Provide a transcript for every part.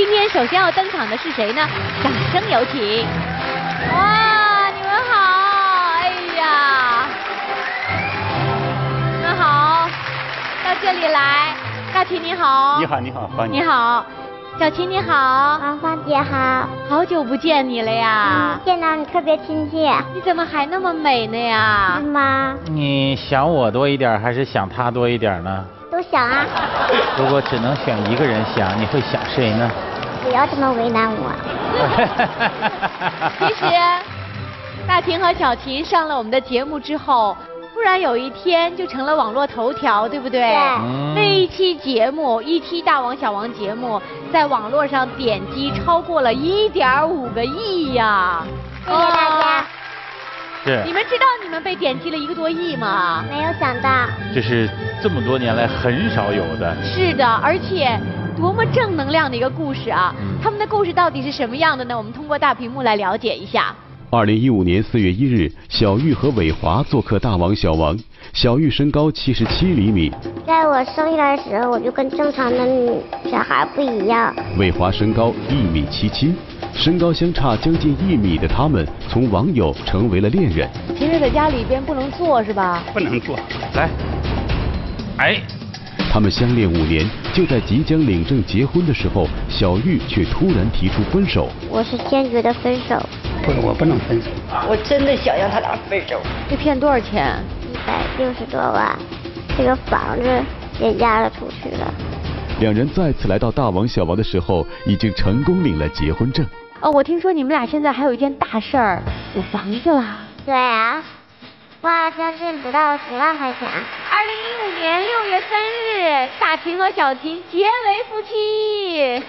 今天首先要登场的是谁呢？掌声有请！哇，你们好！哎呀，你们好，到这里来，大秦你好。你好，你好，欢迎。你好，小琴你好，啊，芳姐好，好久不见你了呀！见到你特别亲切，你怎么还那么美呢呀是？吗？你想我多一点，还是想他多一点呢？都想啊，如果只能选一个人想，你会想谁呢？不要这么为难我。其实，大婷和小琴上了我们的节目之后，突然有一天就成了网络头条，对不对？对嗯那一期节目，一期大王小王节目，在网络上点击超过了一点五个亿呀！谢谢大家，是你，们知道你们被点击了一个多亿吗？没有想到，这是这么多年来很少有的。是的，而且多么正能量的一个故事啊！嗯他们的故事到底是什么样的呢？我们通过大屏幕来了解一下。二零一五年四月一日，小玉和伟华做客《大王小王》。小玉身高七十七厘米，在我生下来的时候，我就跟正常的女小孩不一样。伟华身高一米七七，身高相差将近一米的他们，从网友成为了恋人。平时在家里边不能做是吧？不能做。来，哎，他们相恋五年，就在即将领证结婚的时候，小玉却突然提出分手。我是坚决的分手，不，我不能分手。我真的想让他俩分手。被骗多少钱？一百六十多万，这个房子也押了出去了。两人再次来到大王小王的时候，已经成功领了结婚证。哦，我听说你们俩现在还有一件大事儿，有房子了。对啊，花了将近不到十万块钱。二零一五年六月三日，大秦和小秦结为夫妻。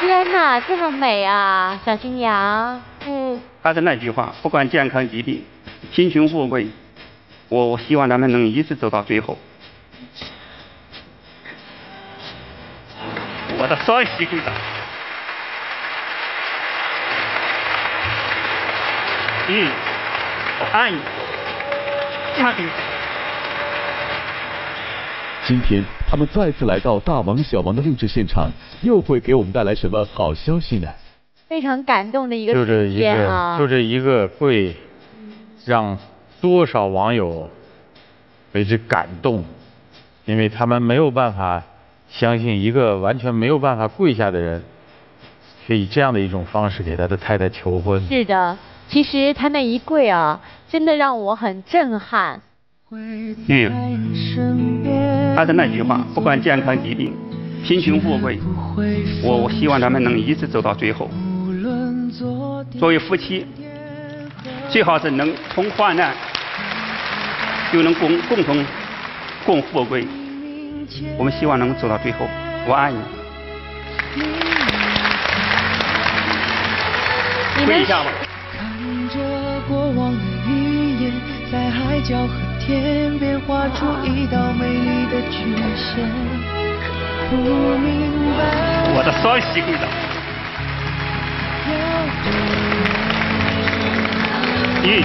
天哪，这么美啊，小新娘。嗯，还是那句话，不管健康疾病、贫穷富贵，我我希望咱们能一直走到最后。我的双膝跪倒。嗯，我爱你，嫁给我。今天他们再次来到大王小王的录制现场，又会给我们带来什么好消息呢？非常感动的一个就这一个，啊！就这一个跪，让多少网友为之感动，因为他们没有办法相信一个完全没有办法跪下的人，却以这样的一种方式给他的太太求婚。是的，其实他那一跪啊，真的让我很震撼。嗯，他的那句话，不管健康疾病、贫穷富贵，我我希望他们能一直走到最后。作为夫妻，最好是能同患难就能共共同共富贵。我们希望能走到最后。我爱你。你们跪一下吧。看着过往的云烟，在海角和天边画出一道美丽的曲线。不明白我的双膝跪倒。嗯，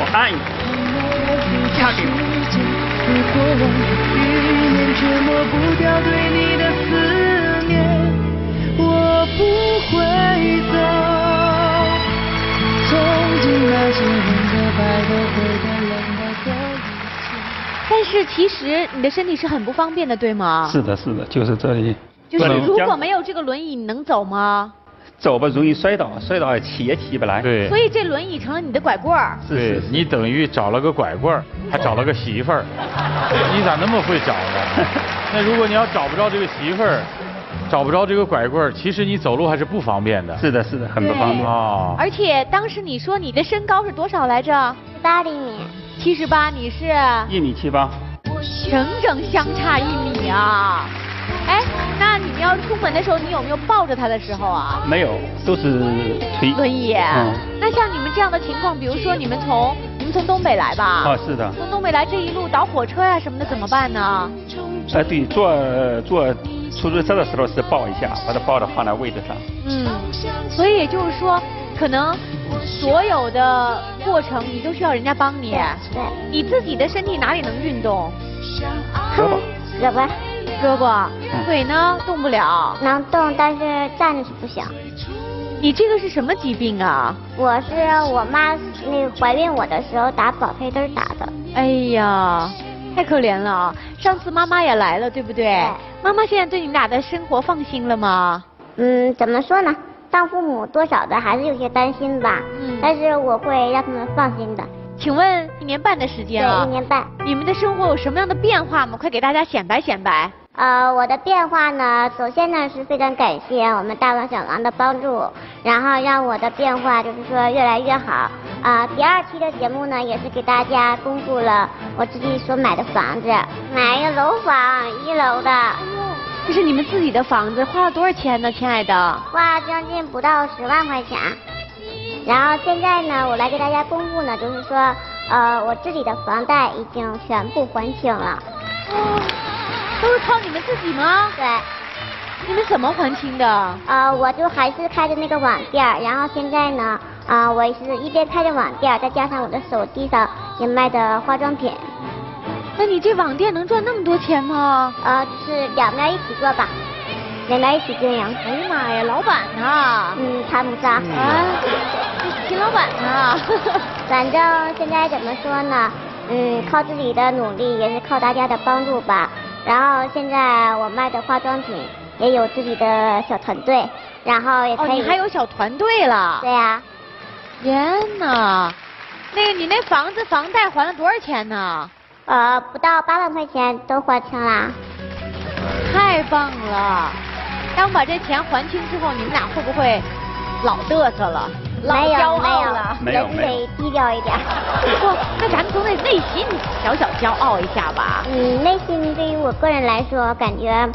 我爱你。嫁给我。和过往的云烟，却抹不掉对你的思念。我不会走，从今那些红的白的灰的冷的的一切。但是其实你的身体是很不方便的，对吗？是的，是的，就是这里。就是如果没有这个轮椅，你能走吗？走吧，容易摔倒，摔倒起也起不来。对所，以这轮椅成了你的拐棍儿。是对你等于找了个拐棍儿，还找了个媳妇儿，你咋那么会找呢？那如果你要找不着这个媳妇儿，找不着这个拐棍儿，其实你走路还是不方便的。是的，是的，很不方便。哦，而且当时你说你的身高是多少来着？十八厘米，七十八，你是一米七八，整整相差一米啊！哎，那你们要出门的时候，你有没有抱着他的时候啊？没有，都是推。轮椅。嗯。那像你们这样的情况，比如说你们从你们从东北来吧？啊，是的。从东北来这一路倒火车呀、什么的怎么办呢？呃，对，坐坐出租车的时候是抱一下，把它抱着放在位置上。嗯，所以也就是说，可能所有的过程你都需要人家帮你。对，你自己的身体哪里能运动？胳膊，胳膊胳膊，腿呢动不了。能动，但是站着是不行。你这个是什么疾病啊？我是我妈那个怀孕我的时候打保胎针打的。哎呀，太可怜了啊！上次妈妈也来了，对不对？对妈妈现在对你们俩的生活放心了吗？嗯，怎么说呢？当父母多少的还是有些担心吧。嗯但是我会让他们放心的。请问一年半的时对，间啊一，年半。你们的生活有什么样的变化吗？快给大家显摆显摆。呃，我的变化呢，首先呢是非常感谢我们大王小王的帮助，然后让我的变化就是说越来越好。啊、第二期的节目呢，也是给大家公布了我自己所买的房子，买一个楼房，一楼的，这是你们自己的房子，花了多少钱呢，亲爱的？花将近不到十万块钱。然后现在呢，我来给大家公布呢，就是说，呃，我自己的房贷已经全部还清了。都是靠你们自己吗？对。你们怎么还清的？呃，我就还是开的那个网店儿，然后现在呢，啊、我是一边开着网店儿，再加上我的手机上也卖的化妆品，那你这网店能赚那么多钱吗？呃，就是两边一起做吧，两边一起经营。哎呀妈呀，老板呐！嗯，谈不上。啊，这秦老板呐！反正现在怎么说呢？嗯，靠自己的努力，也是靠大家的帮助吧。然后现在我卖的化妆品也有自己的小团队，然后也哦，可以。你还有小团队了？对呀、天呐，那个你那房子房贷还了多少钱呢？呃，不到八万块钱都还清啦。太棒了！当把这钱还清之后，你们俩会不会老嘚瑟了？老没有骄没有傲了？人没有得低调一点。不，那咱们总得内心小小骄傲一下吧？嗯，内心对于我个人来说，感觉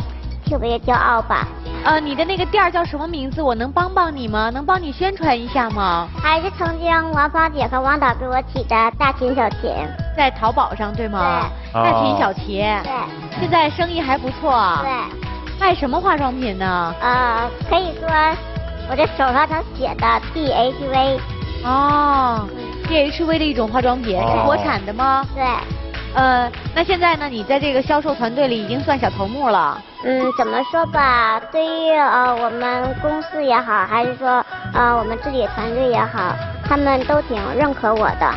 特别骄傲吧。呃，你的那个店儿叫什么名字？我能帮帮你吗？能帮你宣传一下吗？还是曾经王芳姐和王导给我起的大秦小秦。在淘宝上对吗？对大秦小秦，对现在生意还不错。对，卖什么化妆品呢？呃，可以说我这手上上写的 DHV。哦，DHV 的一种化妆品，是哦国产的吗？对，呃，那现在呢？你在这个销售团队里已经算小头目了。嗯，怎么说吧，对于呃我们公司也好，还是说呃我们自己团队也好，他们都挺认可我的。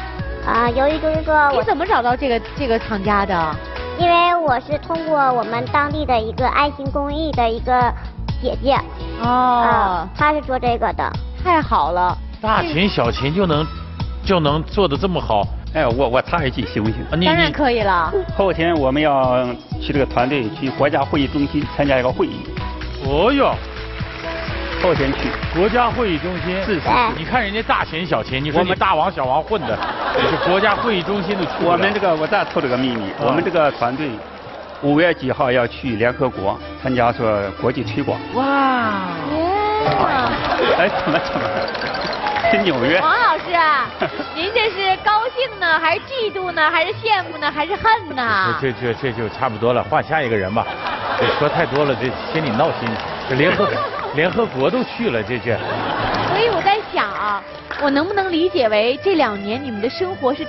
啊、由于就是说我你怎么找到这个这个厂家的？因为我是通过我们当地的一个爱心公益的一个姐姐，哦啊，，她是做这个的。太好了。大秦小秦就能就能做的这么好哎，我我插一句行不行？当然可以了。后天我们要去这个团队去国家会议中心参加一个会议，哦哟，后天去。国家会议中心是是你看人家大秦小秦，你说我们你大王小王混的，你是国家会议中心都去不了我们这个我再透露个秘密，嗯我们这个团队五月几号要去联合国参加说国际推广。哇！哎，怎么怎么？去纽约。王老师啊，您这是高兴呢，还是嫉妒呢，还是羡慕呢，还是恨呢？这这这就差不多了，换下一个人吧。这说太多了，这心里闹心。这联合 联合国都去了，这这。所以我在想啊，我能不能理解为这两年你们的生活是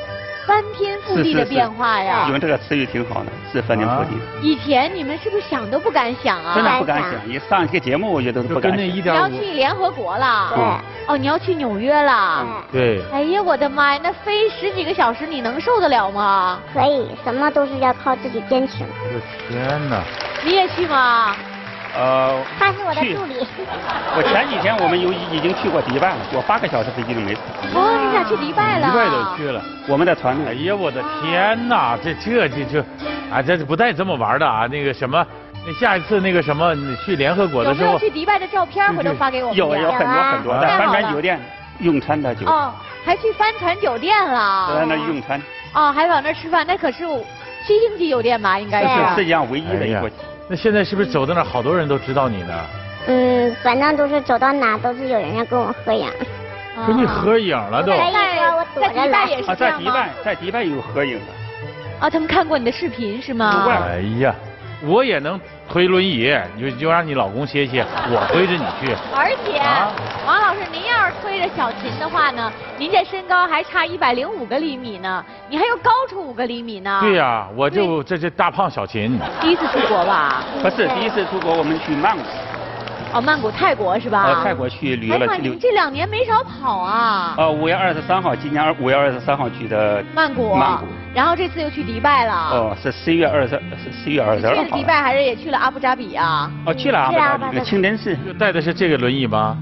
翻天覆地的变化呀？你们这个词语挺好的，是翻天覆地。以前你们是不是想都不敢想啊？真的不敢想，一上一个节目我觉得都不敢想。你要，去联合国了？对哦，你要去纽约了？对，对，哎呀，我的妈呀，那飞十几个小时，你能受得了吗？可以，什么都是要靠自己坚持。我的天哪！你也去吗？呃，他是我的去助理。我前几天我们有已经去过迪拜了，我八个小时飞机都没。哦，你想去迪拜了？迪拜都去了。我们的团队，哎呀，我的天哪！这这这这，啊，这不带这么玩的啊！那个什么，那下一次那个什么，你去联合国的时候有没有，去迪拜的照片？回头发给我们有有很多很多，太在帆船酒店用餐的酒店，哦，还去帆船酒店了。在那用餐，哦，还往那吃饭，那可是七星级酒店吧？应该是。是世界上唯一的一个。那现在是不是走到那儿好多人都知道你呢？嗯，反正都是走到哪都是有人要跟我合影。跟你合影了都。可以在说我躲在迪拜也是啊，这样吗在迪拜，？在迪拜有合影的。啊，他们看过你的视频是吗？怪哎呀，我也能推轮椅，你就就让你老公歇歇，我推着你去。而且，啊王老师，您要是推着小琴的话呢，您这身高还差一百零五个厘米呢，你还要高出五个厘米呢。对呀、我就这这大胖小琴，第一次出国吧？不是第一次出国，我们去曼谷，哦，曼谷、泰国是吧？呃，泰国去旅游哎呀，了六您。这两年没少跑啊。呃，五月二十三号，今年五月二十三号去的曼谷，曼谷。然后这次又去迪拜了。哦，是十一月二十，是十一月二十二号去了迪。拜还是也去了阿布扎比啊？哦，去了阿布扎比的阿布扎比清真寺。就带的是这个轮椅吗？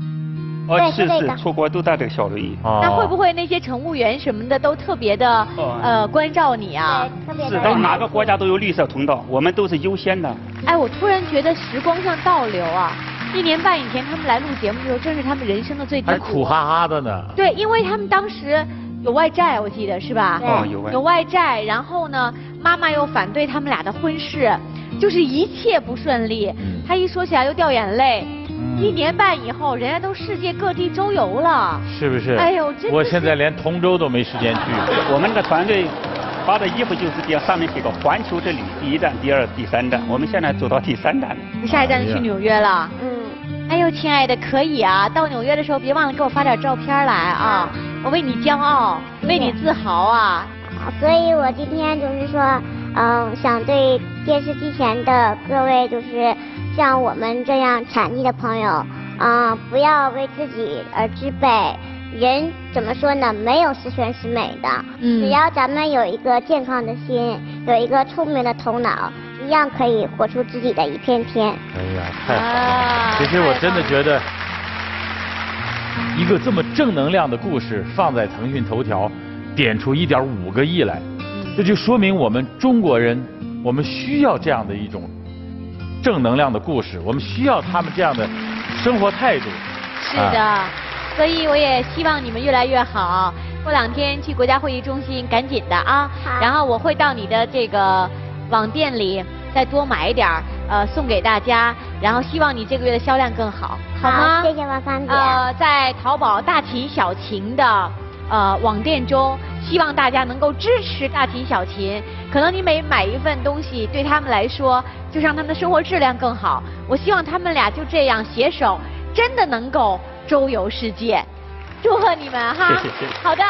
哦，是是出国都带这个小轮椅。哦那会不会那些乘务员什么的都特别的哦呃关照你啊？对，特别是，的到哪个国家都有绿色通道，我们都是优先的。哎，我突然觉得时光像倒流啊！一年半以前他们来录节目的时候，正是他们人生的最低谷。还苦哈哈的呢。对，因为他们当时有外债，我记得是吧？对哦，有外有外债，然后呢，妈妈又反对他们俩的婚事，就是一切不顺利。嗯他一说起来又掉眼泪。嗯一年半以后，人家都世界各地周游了。是不是？哎呦真的我现在连通州都没时间去。我们那个团队发的衣服就是这样，上面写个环球之旅，第一站、第二、第三站，我们现在走到第三站了。下一站就去纽约了。亲爱的，可以啊！到纽约的时候，别忘了给我发点照片来啊！我为你骄傲，为你自豪啊！啊所以我今天就是说，嗯、想对电视机前的各位，就是像我们这样产地的朋友，啊、不要为自己而自卑。人怎么说呢？没有十全十美的，嗯只要咱们有一个健康的心，有一个聪明的头脑，一样可以活出自己的一片天。哎呀，太好了！啊其实我真的觉得，一个这么正能量的故事放在腾讯头条，点出一点五个亿来，这就说明我们中国人，我们需要这样的一种正能量的故事，我们需要他们这样的生活态度。是的，啊所以我也希望你们越来越好。过两天去国家会议中心，赶紧的啊！好然后我会到你的这个网店里再多买一点儿，呃，送给大家。然后希望你这个月的销量更好，好吗？谢谢王芳姐。呃，在淘宝大秦小秦的呃网店中，希望大家能够支持大秦小秦。可能你每买一份东西，对他们来说，就让他们的生活质量更好。我希望他们俩就这样携手，真的能够周游世界。祝贺你们哈！谢谢谢谢好的，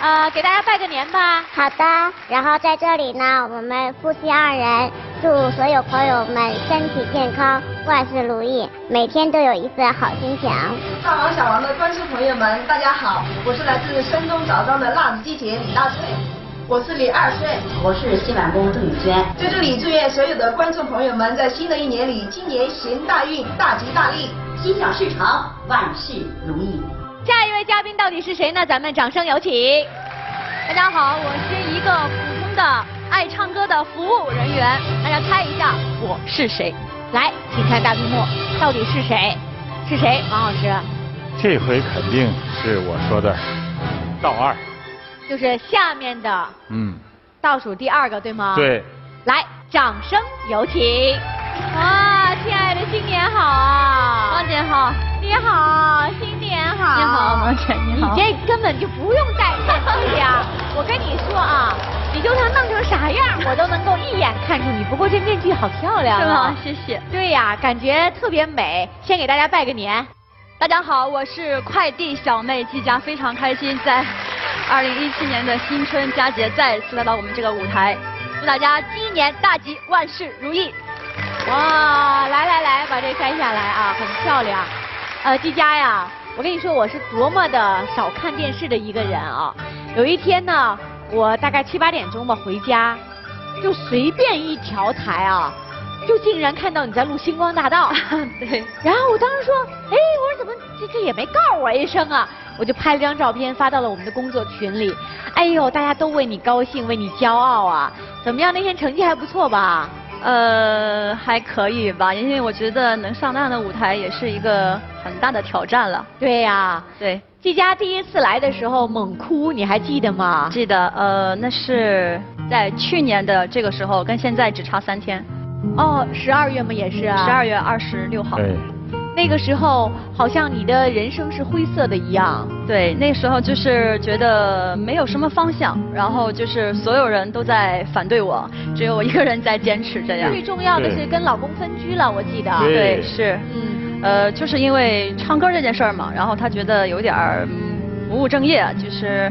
呃，给大家拜个年吧。好的，然后在这里呢，我们夫妻二人祝所有朋友们身体健康，万事如意，每天都有一份好心情。大王小王的观众朋友们，大家好，我是来自山东枣庄的辣子鸡姐李大翠，我是李二岁，我是新晚宫郑宇轩。在这里祝愿所有的观众朋友们在新的一年里，今年行大运，大吉大利。心想事成，万事如意。下一位嘉宾到底是谁呢？咱们掌声有请。大家好，我是一个普通的爱唱歌的服务人员，大家猜一下我是谁？来，请看大屏幕，到底是谁？是谁？王老师，这回肯定是我说的倒二，就是下面的嗯，倒数第二个，对吗？。对，来，掌声有请。哇，亲爱的，新年好啊！王姐好，你好，新年好。你好王姐你好你这根本就不用戴面具呀！我跟你说啊，你就算弄成啥样，我都能够一眼看出你。不过这面具好漂亮啊是吗？！谢谢。对呀，感觉特别美。先给大家拜个年。大家好，我是快递小妹季佳，非常开心在二零一七年的新春佳节再次来到我们这个舞台，祝大家鸡年大吉，万事如意。哇，来来来，把这摘下来啊，很漂亮。呃，季佳呀，我跟你说，我是多么的少看电视的一个人啊。有一天呢，我大概七八点钟吧回家，就随便一调台啊，就竟然看到你在录《星光大道》。对，然后我当时说，哎，我说怎么这这也没告我一声啊？我就拍了张照片发到了我们的工作群里。哎呦，大家都为你高兴，为你骄傲啊！怎么样？那天成绩还不错吧？呃，还可以吧，因为我觉得能上那样的舞台也是一个很大的挑战了。对呀、对，季佳第一次来的时候猛哭，你还记得吗？记得，呃，那是在去年的这个时候，跟现在只差三天，哦，十二月吗？也是啊。十二月二十六号。对，那个时候好像你的人生是灰色的一样。对，那时候就是觉得没有什么方向，然后就是所有人都在反对我，只有我一个人在坚持这样。最重要的是跟老公分居了，我记得。对，是。嗯。呃，就是因为唱歌这件事儿嘛，然后他觉得有点儿不务正业，就是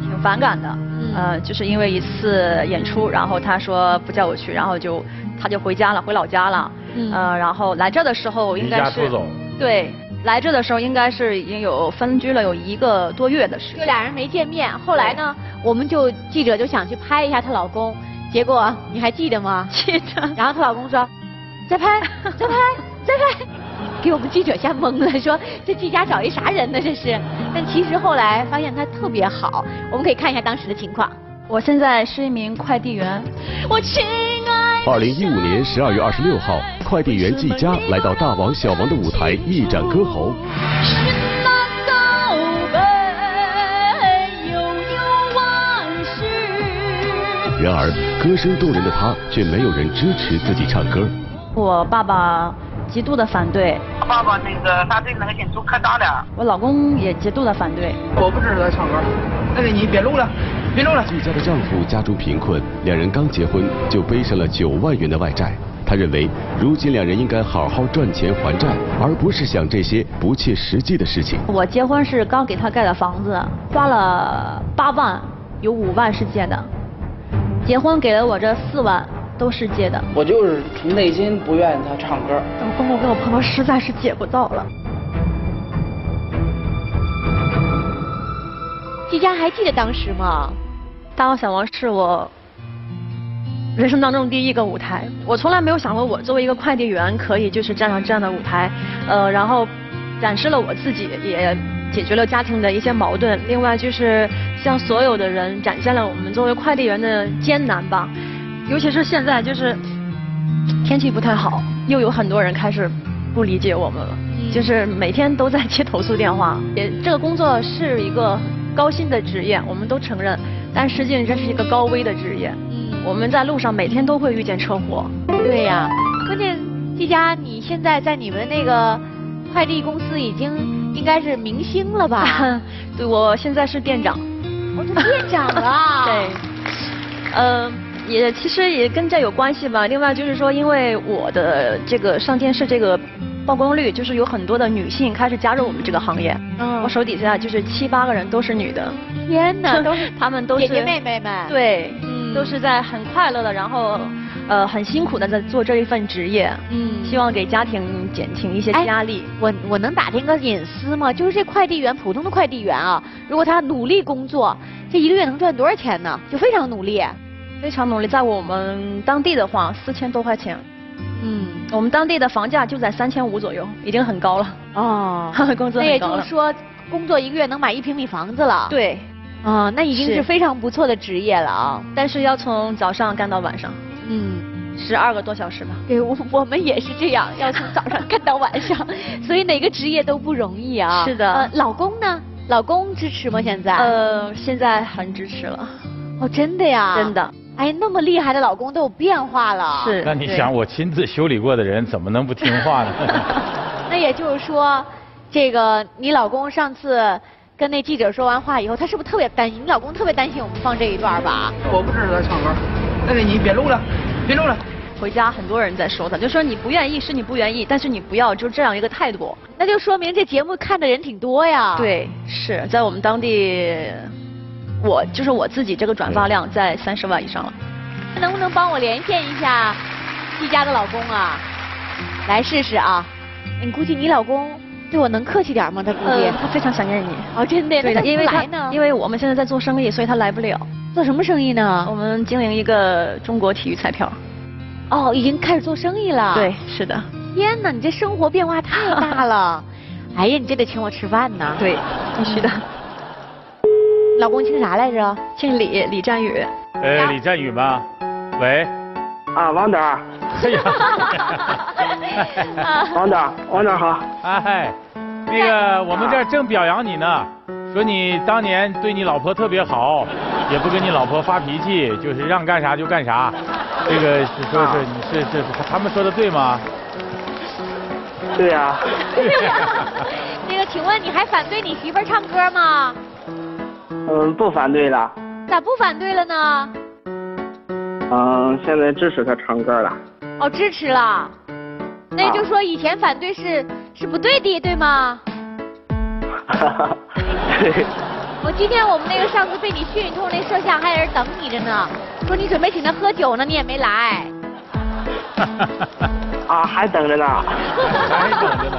挺反感的。嗯。呃，就是因为一次演出，然后他说不叫我去，然后就他就回家了，回老家了。嗯。呃，然后来这的时候应该是。对。来这的时候应该是已经有分居了有一个多月的时间，就俩人没见面。后来呢，我们就记者就想去拍一下她老公，结果你还记得吗？记得。然后她老公说，再拍，再拍，再拍，给我们记者吓懵了，说这季家找一啥人呢？这是。但其实后来发现他特别好，我们可以看一下当时的情况。我现在是一名快递员。我亲爱二零一五年十二月二十六号，快递员季佳来到大王小王的舞台一展歌喉。然而，歌声动人的他却没有人支持自己唱歌。我爸爸极度的反对。爸爸那个他对那个演出可大了。我老公也极度的反对。我不支持他唱歌。那个你别录了。季佳的丈夫家中贫困，两人刚结婚就背上了九万元的外债。他认为，如今两人应该好好赚钱还债，而不是想这些不切实际的事情。我结婚是刚给他盖的房子，花了八万，有五万是借的。结婚给了我这四万，都是借的。我就是从内心不愿意他唱歌。等公公跟我婆婆实在是借不到了。季佳还记得当时吗？大王小王是我人生当中第一个舞台，我从来没有想过我作为一个快递员可以就是站上这样的舞台，呃，然后展示了我自己，也解决了家庭的一些矛盾。另外就是向所有的人展现了我们作为快递员的艰难吧，尤其是现在就是天气不太好，又有很多人开始不理解我们了，就是每天都在接投诉电话。也这个工作是一个高薪的职业，我们都承认。但实际上这是一个高危的职业，嗯，我们在路上每天都会遇见车祸。对呀，关键季佳，你现在在你们那个快递公司已经应该是明星了吧？对，我现在是店长。我是店长啊。对，嗯，也其实也跟这有关系吧。另外就是说，因为我的这个上电视这个。曝光率就是有很多的女性开始加入我们这个行业。嗯，我手底下就是七八个人都是女的。天哪，都是她们都是姐姐妹妹们。对，都是在很快乐的，然后呃很辛苦的在做这一份职业。嗯，希望给家庭减轻一些压力。我我能打听个隐私吗？就是这快递员，普通的快递员啊，如果他努力工作，这一个月能赚多少钱呢？就非常努力，非常努力，在我们当地的话，四千多块钱。嗯，我们当地的房价就在三千五左右，已经很高了。哦，工资那也就是说，工作一个月能买一平米房子了。对，啊，那已经是非常不错的职业了啊。但是要从早上干到晚上，嗯，十二个多小时吧。对，我我们也是这样，要从早上干到晚上，所以哪个职业都不容易啊。是的。呃，老公呢？老公支持吗？现在？呃，现在很支持了。哦，真的呀？真的。哎，那么厉害的老公都有变化了。是。那你想，我亲自修理过的人，怎么能不听话呢？那也就是说，这个你老公上次跟那记者说完话以后，他是不是特别担心？你老公特别担心我们放这一段吧？我不支持他唱歌。那个你别录了，别录了。回家很多人在说他，就说你不愿意是你不愿意，但是你不要就这样一个态度。那就说明这节目看的人挺多呀。对，是在我们当地。我就是我自己，这个转发量在三十万以上了。能不能帮我连线一下季佳的老公啊？来试试啊！你估计你老公对我能客气点吗？他估计他非常想念你。哦，真的？对的，因为来呢？因为我们现在在做生意，所以他来不了。做什么生意呢？我们经营一个中国体育彩票。哦，已经开始做生意了。对，是的。天哪，你这生活变化太大了！哎呀，你这得请我吃饭呢。对，必须的。老公姓啥来着？姓李，李占宇。哎，李占宇吗？喂。啊，王导。哎呀。王导，王导好。哎，那个我们这儿正表扬你呢，说你当年对你老婆特别好，也不跟你老婆发脾气，就是让干啥就干啥。这个是说是你是是他们说的对吗？对呀。那个，请问你还反对你媳妇儿唱歌吗？嗯，不反对了。咋不反对了呢？嗯，现在支持他唱歌了。哦，支持了。那也就是说以前反对是是不对的，对吗？哈哈，对。我今天我们那个上次被你训一通那摄像还在这等你着呢，说你准备请他喝酒呢，你也没来。啊，还等着呢。还等着呢。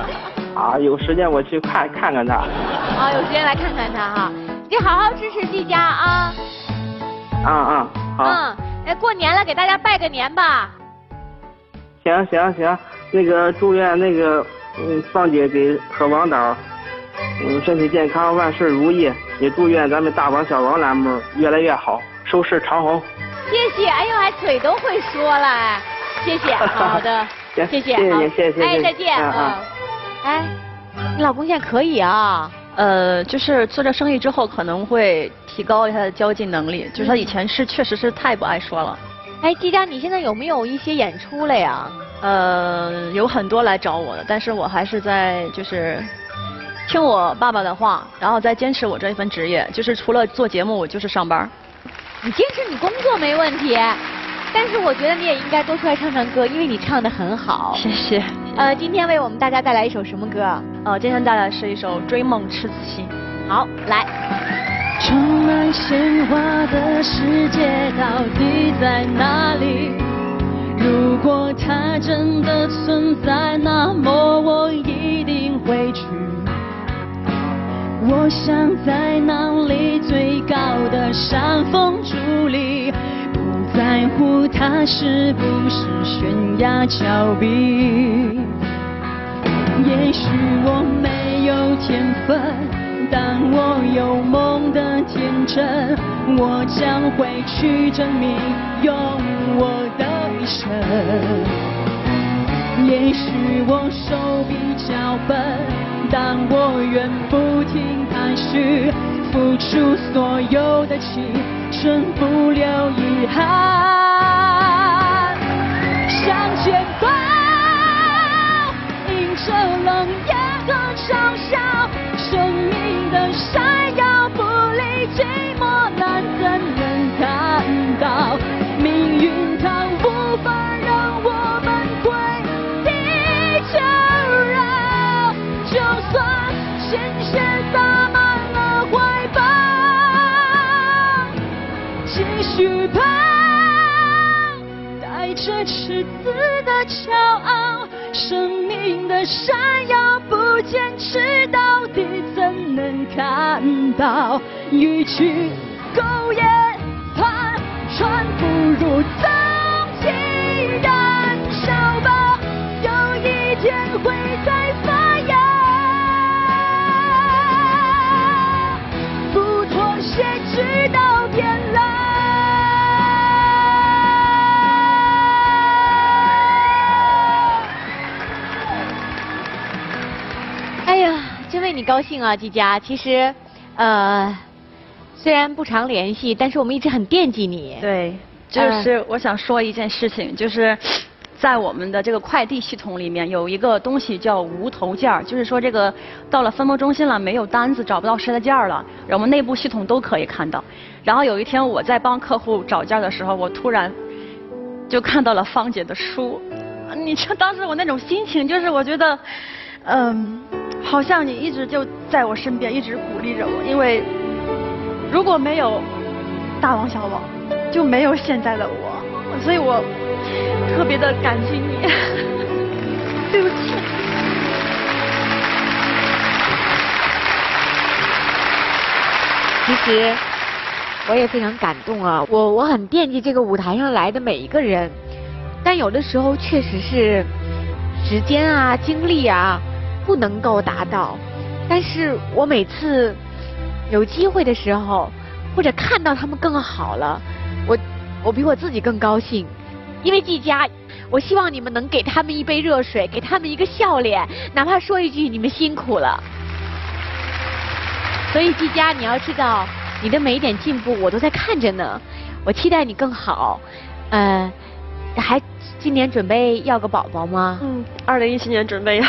啊，有时间我去看看看他。啊，有时间来看看他哈，你好好支持季家啊。啊啊，好。嗯，哎，过年了，给大家拜个年吧。行行行，那个祝愿那个嗯芳姐给和王导嗯身体健康，万事如意，也祝愿咱们大王小王栏目越来越好，收视长虹。谢谢，哎呦，还嘴都会说了，谢谢，好的，谢谢，谢谢你，谢谢，哎，再见，嗯，哎，你老公现在可以啊？呃，就是做这生意之后可能会提高一下他的交际能力，就是他以前是确实是太不爱说了。哎，季佳，你现在有没有一些演出了呀？呃，有很多来找我的，但是我还是在就是听我爸爸的话，然后再坚持我这一份职业，就是除了做节目，我就是上班。你坚持你工作没问题，但是我觉得你也应该多出来唱唱歌，因为你唱的很好。谢谢。呃，今天为我们大家带来一首什么歌？呃，今天带来是一首《追梦赤子心》。好，来。充满鲜花的世界到底在哪里？如果它真的存在，那么我一定会去。我想在那里最高的山峰伫立，不在乎它是不是悬崖峭壁。也许我没有天分，但我有梦的天真，我将会去证明，用我的一生。也许我手比较笨。但我愿不停盘旋，付出所有的青春，不留遗憾。的冷眼和嘲笑生命的闪耀不离寂寞难怎能看到命运它无法让我们跪地求饶就算鲜血洒满了怀抱继续跑带着赤子的骄傲生命的闪耀，不坚持到底，怎能看到？与其苟延残喘，不如纵情燃烧吧，有一天会再为你高兴啊，季佳。其实，呃，虽然不常联系，但是我们一直很惦记你。对，就是我想说一件事情，就是在我们的这个快递系统里面有一个东西叫无头件就是说这个到了分拨中心了，没有单子，找不到谁的件了，我们内部系统都可以看到。然后有一天我在帮客户找件的时候，我突然就看到了芳姐的书。你知道当时我那种心情，就是我觉得，嗯。好像你一直就在我身边，一直鼓励着我。因为如果没有大王小王，就没有现在的我，所以我特别的感激你。对不起。其实我也非常感动啊，我我很惦记这个舞台上来的每一个人，但有的时候确实是时间啊、精力啊。不能够达到，但是我每次有机会的时候，或者看到他们更好了，我我比我自己更高兴，因为季佳，我希望你们能给他们一杯热水，给他们一个笑脸，哪怕说一句你们辛苦了。所以季佳，你要知道，你的每一点进步我都在看着呢，我期待你更好，呃，还今年准备要个宝宝吗？嗯，二零一七年准备要。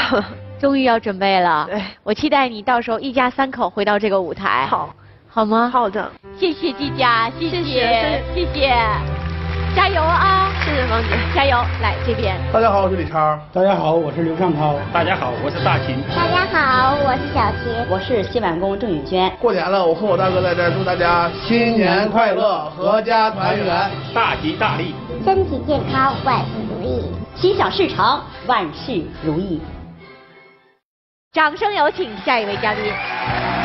终于要准备了。对，我期待你到时候一家三口回到这个舞台。好，好吗？好的。谢谢季佳，谢谢谢，谢谢。加油啊！谢谢王姐，加油！来这边。大家好，我是李超。大家好，我是刘尚涛。大家好，我是大秦。大家好，我是小秦。我是洗碗工郑宇娟。过年了，我和我大哥在这儿祝大家新年快乐，阖家团圆，大吉大利，身体健康，万事如意，心想事成，万事如意。掌声有请下一位嘉宾。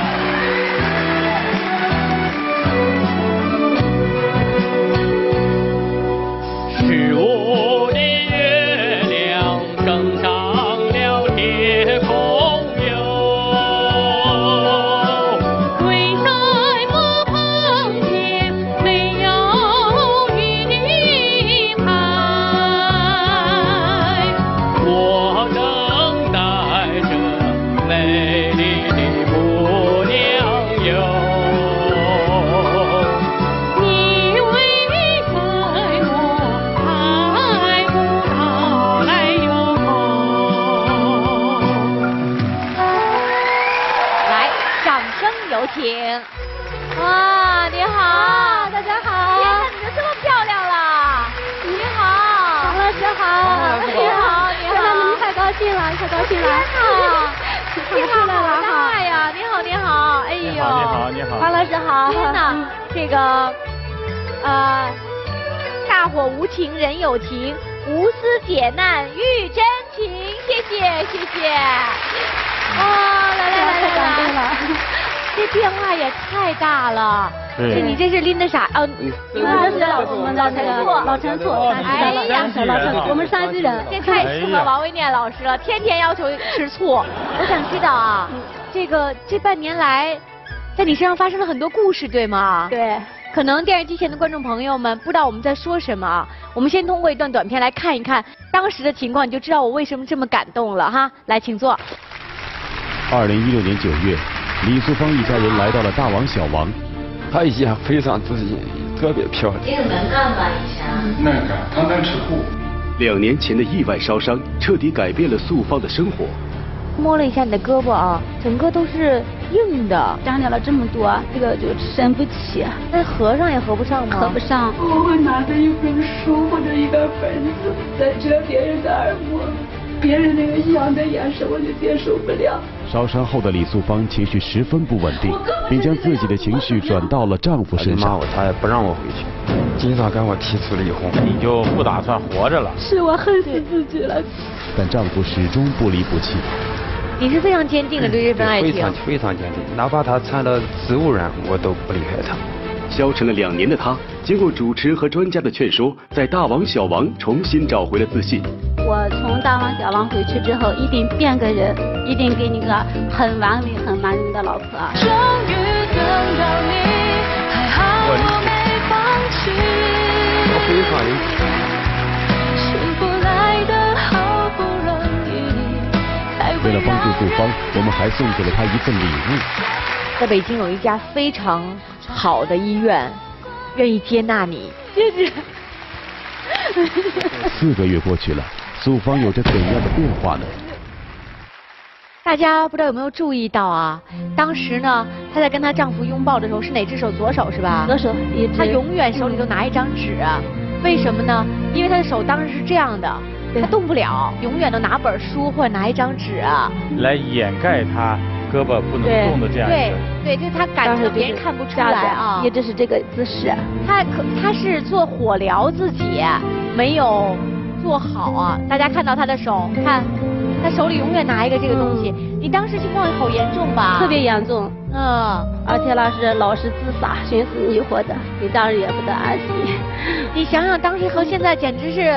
这变化也太大了。这你这是拎的啥？哦，你们这是我们的那个老陈醋，哎呀，老陈，我们山西人。这太适合王维念老师了，天天要求吃醋。我想知道啊，这个这半年来，在你身上发生了很多故事，对吗？对。可能电视机前的观众朋友们不知道我们在说什么啊，我们先通过一段短片来看一看当时的情况，你就知道我为什么这么感动了哈。来，请坐。二零一六年九月，李素芳一家人来到了大王小王。她一家非常自信，特别漂亮。这个能干吧？以前？能干，刚刚吃苦。两年前的意外烧伤，彻底改变了素芳的生活。摸了一下你的胳膊啊，整个都是硬的，长了这么多，这个就伸不起。那合上也合不上吗？合不上。我会拿着一本书或者一个本子在遮别人的耳目，别人那个异样的眼神我就接受不了。烧伤后的李素芳情绪十分不稳定，并将自己的情绪转到了丈夫身上。他也不让我回去，经常跟我提出离婚。你就不打算活着了？是我恨死自己了。但丈夫始终不离不弃。你是非常坚定的对这份爱情，非常非常坚定，哪怕他掺了植物人，我都不离开他。消沉了两年的他，经过主持和专家的劝说，在大王小王重新找回了自信。我从大王小王回去之后，一定变个人，一定给你个很完美、很完美的老婆。终于等到你，还好我没放弃。我非常有气。幸福来的好不容易。为了帮助杜芳，我们还送给了她一份礼物。在北京有一家非常好的医院，愿意接纳你。谢谢。四个月过去了，素芳有着怎样的变化呢？大家不知道有没有注意到啊？当时呢，她在跟她丈夫拥抱的时候，是哪只手？左手是吧？左手。她永远手里都拿一张纸，为什么呢？因为她的手当时是这样的，她动不了，永远都拿本书或者拿一张纸，来掩盖她胳膊不能动的这样对对，就是她感觉别人看不出来啊，也就是这个姿势。他可他是做火疗自己，没有做好啊。大家看到他的手，看他手里永远拿一个这个东西。你当时情况好严重吧？特别严重，嗯，而且老是老是自杀、寻死觅活的，你当然也不得安息。你想想当时和现在简直是，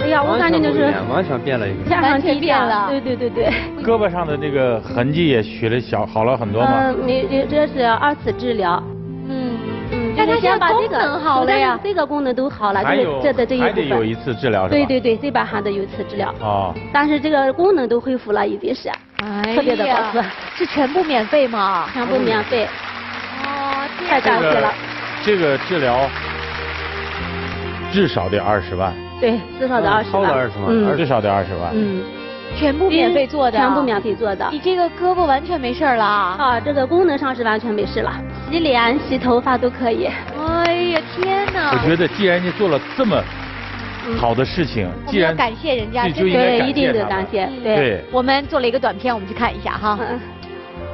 哎呀，我感觉就是完全变了一个，完全变了。对对对对。胳膊上的这个痕迹也取了小好了很多吗？嗯，你你这是二次治疗。嗯嗯，但是先把这个好了呀，这个功能都好了，还有这的这一部分还得有一次治疗是吧？对对对，这边还得有一次治疗。哦。但是这个功能都恢复了，已经是。哎特别的保持。是全部免费吗？全部免费。哦，太感谢了。这个治疗至少得二十万。对，至少得二十万。超的二十万，至少得二十万。嗯，全部免费做的，全部免费做的。你这个胳膊完全没事了啊？啊，这个功能上是完全没事了，洗脸、洗头发都可以。哎呀，天哪！我觉得既然你做了这么好的事情，既然感谢人家，对，一定得感谢。对，我们做了一个短片，我们去看一下哈。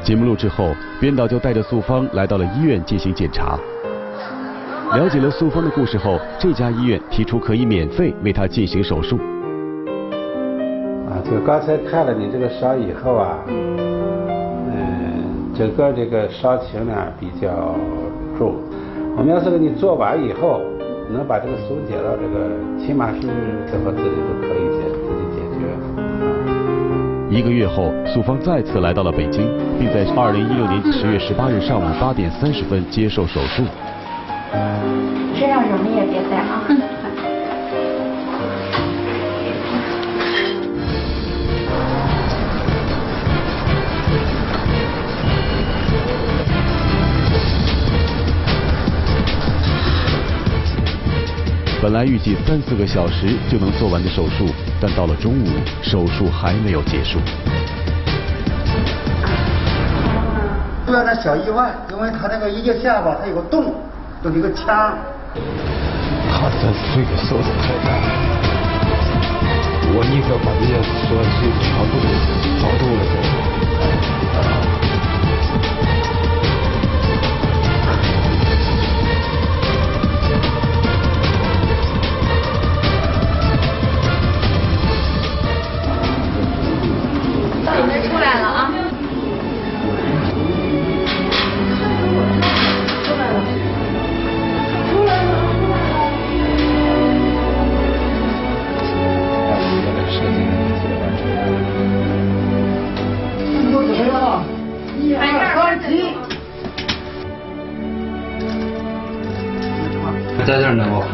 节目录制后，编导就带着素芳来到了医院进行检查。了解了素芳的故事后，这家医院提出可以免费为她进行手术。啊，就刚才看了你这个伤以后啊，嗯，整个这个伤情呢比较重。我们要是给你做完以后，能把这个松解到这个，起码是最后自己都可以解自己解决。一个月后，素芳再次来到了北京，并在二零一六年十月十八日上午八点三十分接受手术。身上什么也别带啊。本来预计三四个小时就能做完的手术，但到了中午，手术还没有结束。出了点小意外，因为他那个一个下巴他有个洞，有一个腔。他这这个手术太大，我宁可把这些所有事全部都搞定了。到你那出来了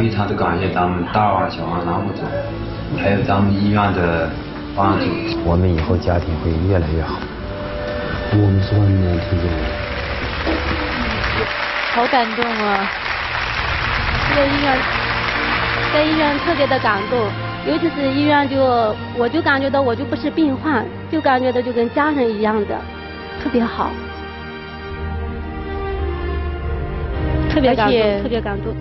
非常的感谢咱们大王小王栏目组，还有咱们医院的帮助，我们以后家庭会越来越好。我们是万年听众。好感动啊！在医院，在医院特别的感动，尤其是医院就，我就感觉到我就不是病患，就感觉到就跟家人一样的，特别好，特别感动，特别感动。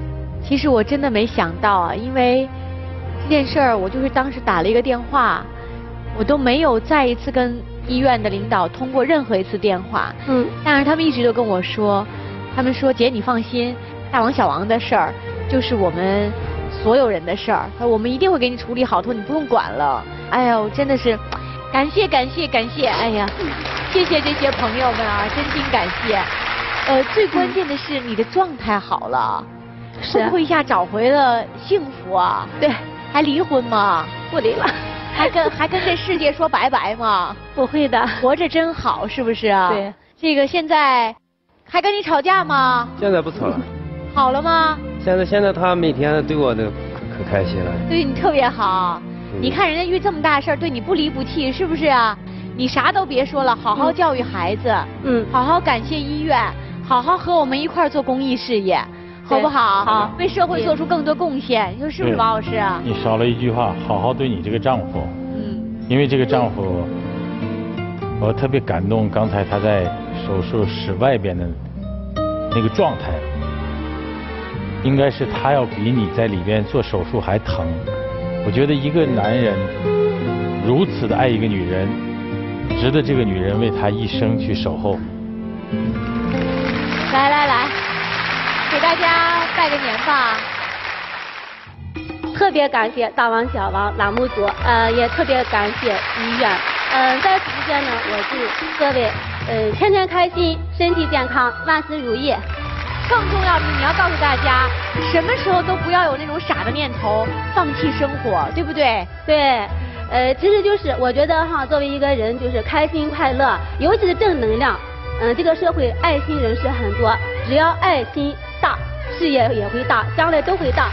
其实我真的没想到啊，因为这件事儿，我就是当时打了一个电话，我都没有再一次跟医院的领导通过任何一次电话。嗯。但是他们一直都跟我说，他们说姐你放心，大王小王的事儿就是我们所有人的事儿，我们一定会给你处理好，他说你不用管了。哎呀，我真的是感谢感谢感谢，哎呀，谢谢这些朋友们啊，真心感谢。呃，最关键的是你的状态好了。会不会一下找回了幸福啊？对，还离婚吗？不离了，还跟还跟这世界说拜拜吗？不会的，活着真好，是不是啊？对，这个现在还跟你吵架吗？现在不吵了。好了吗？现在现在他每天对我都可可开心了。对你特别好，你看人家遇这么大事儿，对你不离不弃，是不是啊？你啥都别说了，好好教育孩子，嗯，好好感谢医院，好好和我们一块儿做公益事业。好不好？好，为社会做出更多贡献，你说是不是，王老师？你少了一句话，好好对你这个丈夫。嗯。因为这个丈夫，我特别感动。刚才他在手术室外边的那个状态，应该是他要比你在里边做手术还疼。我觉得一个男人如此的爱一个女人，值得这个女人为他一生去守候。来来来。拜个年吧！特别感谢大王小王栏目组，呃，也特别感谢医院。嗯，在此之间呢，我祝各位，呃，天天开心，身体健康，万事如意。更重要的是，你要告诉大家，什么时候都不要有那种傻的念头，放弃生活，对不对？对，呃，其实就是我觉得哈，作为一个人，就是开心快乐，尤其是正能量。嗯，这个社会爱心人士很多，只要爱心大，事业也会大，将来都会大。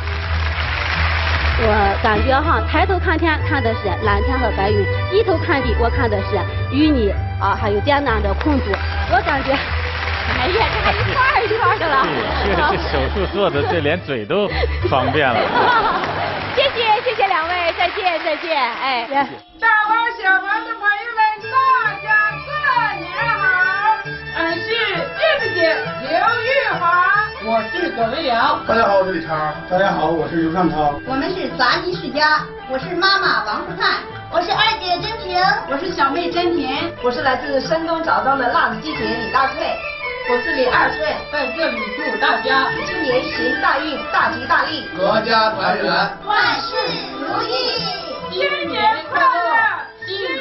我感觉哈，抬头看天看的是蓝天和白云，低头看地我看的是淤泥啊，还有艰难的困苦。我感觉，哎呀，这还一块一块的了。这这手术做的，这连嘴都方便了。谢谢谢谢两位。再见再见，哎。大王小王的朋友们，俺是叶子姐刘玉华，我是葛维阳。大家好，我是李超。大家好，我是刘尚涛。我们是杂技世家，我是妈妈王富灿，我是二姐甄平，我是小妹甄甜，我是来自山东枣庄的辣子鸡姐李大翠，我是李二翠，在这里祝大家新年行大运，大吉大利，阖家团圆，万事如意，新年快乐，新。